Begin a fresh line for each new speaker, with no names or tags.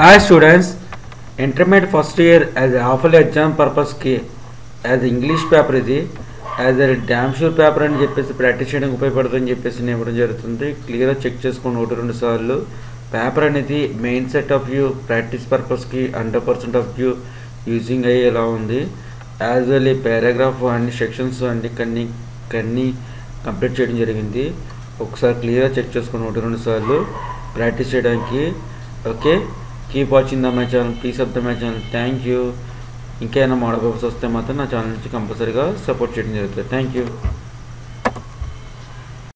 Hi students intermediate first year as half yearly exam పర్పస్కి as English paper ఇది as a damn sure paper అని చెప్పేసి practice చేయడానికి ఉపయోగపడుతుందని చెప్పేసి నేను ఇవ్వడం జరుగుతుంది. క్లియర్గా చెక్ చేసుకోండి ఒకటి రెండు సార్లు పేపర్ అనేది main set of view practice పర్పస్కి hundred percent of view using అయ్యేలా ఉంది యాజ్ వెల్ ఈ పారాగ్రాఫ్ అన్ని సెక్షన్స్ అన్ని కన్ని కన్నీ కంప్లీట్ చేయడం జరిగింది. ఒకసారి క్లియర్గా చెక్ చేసుకోండి ఒకటి రెండు సార్లు ప్రాక్టీస్ చేయడానికి okay keep watching the my channel please up the my channel thank you ఇంకేమైనా మోడల్ పేపర్స్ వస్తే మాత్రం నా ఛానల్ నుంచి కంపల్సరీగా సపోర్ట్ చేయడం జరుగుతుంది. Thank you